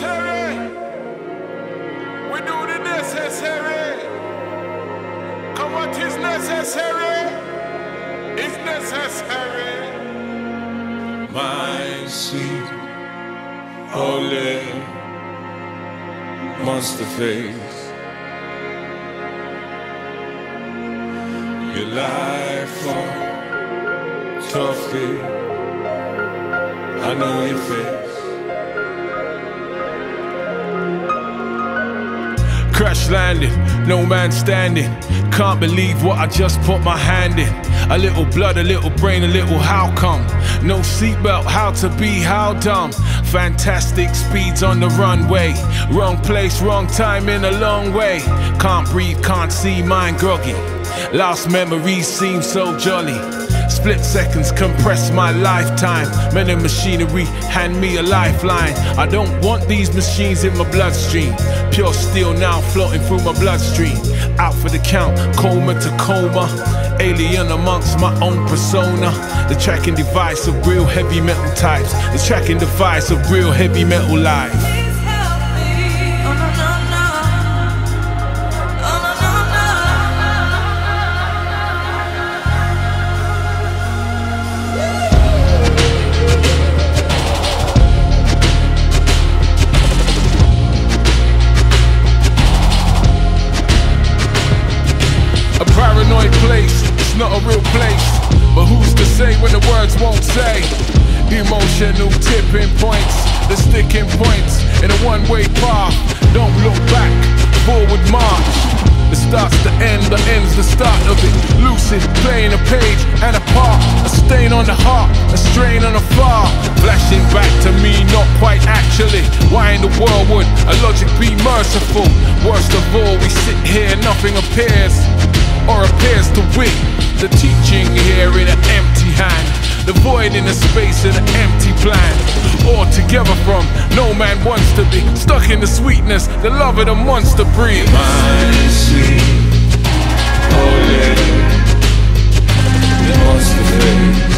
necessary. We do the necessary. What is necessary is necessary. My sweet, holy monster face. Your life for toughy. I know your face. Crash landing, no man standing. Can't believe what I just put my hand in. A little blood, a little brain, a little how come? No seatbelt, how to be, how dumb. Fantastic speeds on the runway. Wrong place, wrong time in a long way. Can't breathe, can't see, mind groggy. Lost memories seem so jolly. Split seconds compress my lifetime. Men and machinery hand me a lifeline. I don't want these machines in my bloodstream. Pure steel now floating through my bloodstream. Out for the count, coma to coma. Alien amongst my own persona. The tracking device of real heavy metal types. The tracking device of real heavy metal life. Real place. But who's to say when the words won't say? Emotional tipping points, the sticking points in a one way path. Don't look back, forward march. The start's the end, the end's the start of it. Lucid, playing a page and a part. A stain on the heart, a strain on the far. Flashing back to me, not quite actually. Why in the world would a logic be merciful? Worst of all, we sit here, nothing appears or appears to win. The teaching here in an empty hand, the void in the space in an empty plan. All together from no man wants to be stuck in the sweetness, the love of the monster breed. My sweet, holy monster face.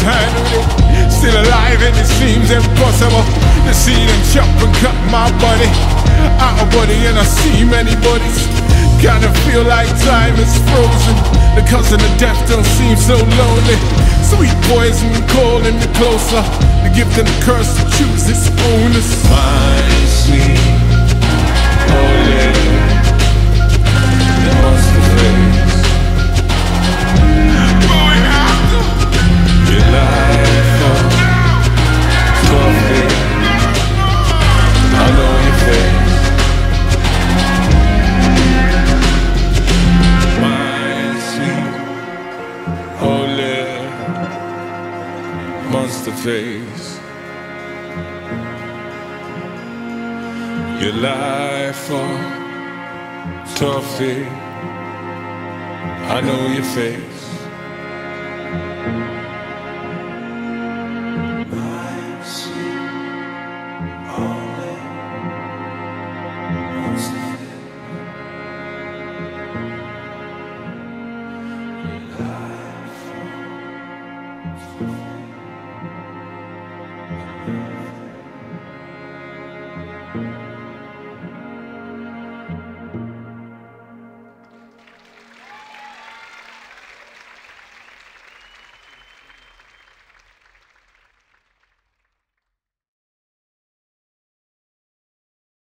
Still alive and it seems impossible to see them chop and cut my body. Out of body and I see many bodies. Kinda feel like time is frozen. The cousin of death don't seem so lonely. Sweet poison calling me closer. The gift and the curse to choose its owners. My sweet, holy monster face. Your life for toughy. I know your face. Thank